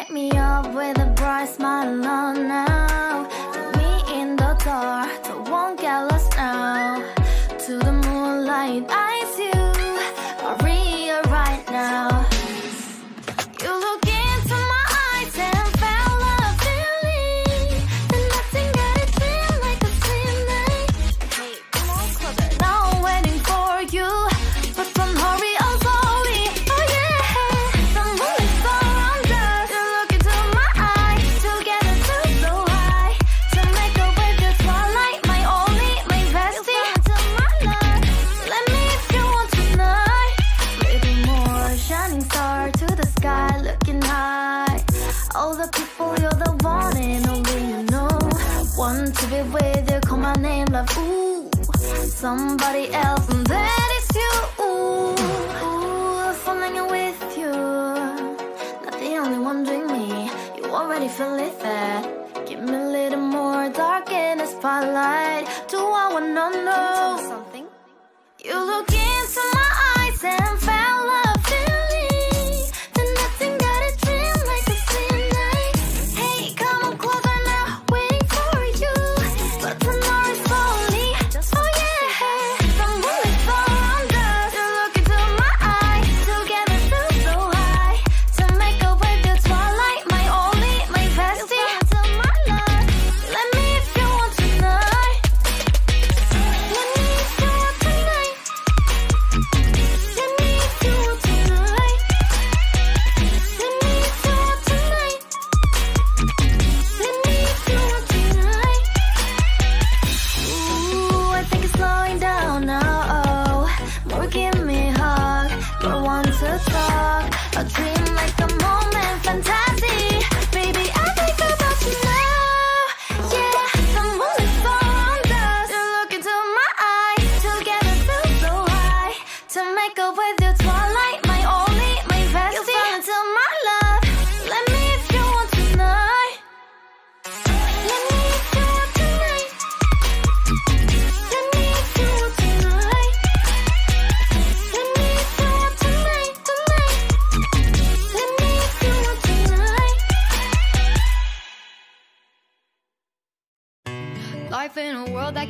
Light me up with a bright smile on now. Put me in the dark, don't want. somebody else, and then it's you. Ooh, ooh, falling with you. Not the only one doing me. You already feel it there. Give me a little more dark in the spotlight. Do I wanna know?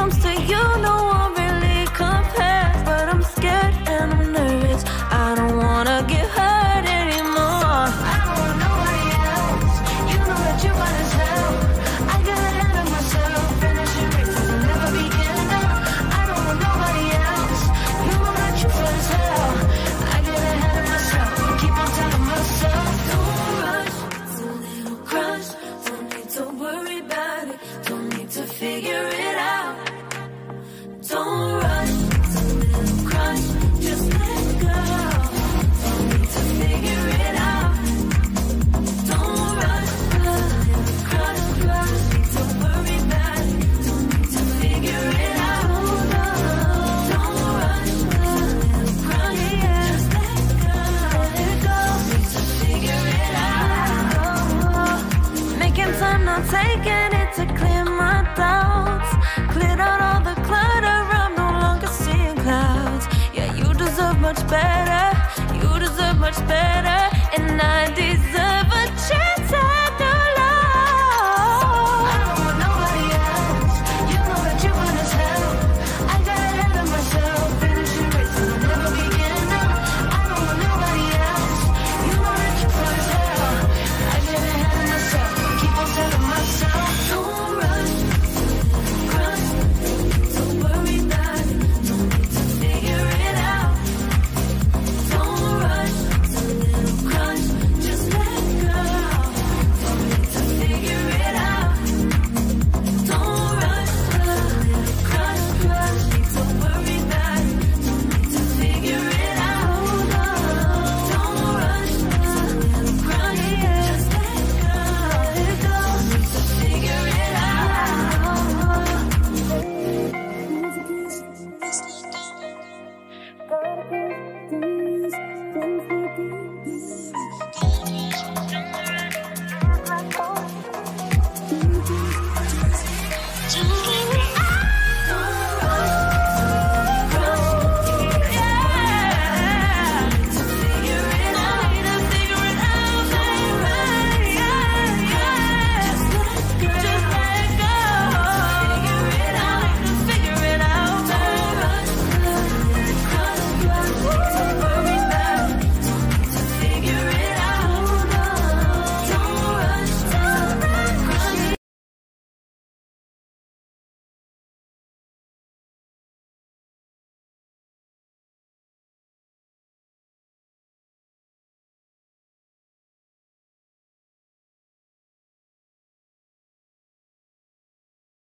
Comes to you,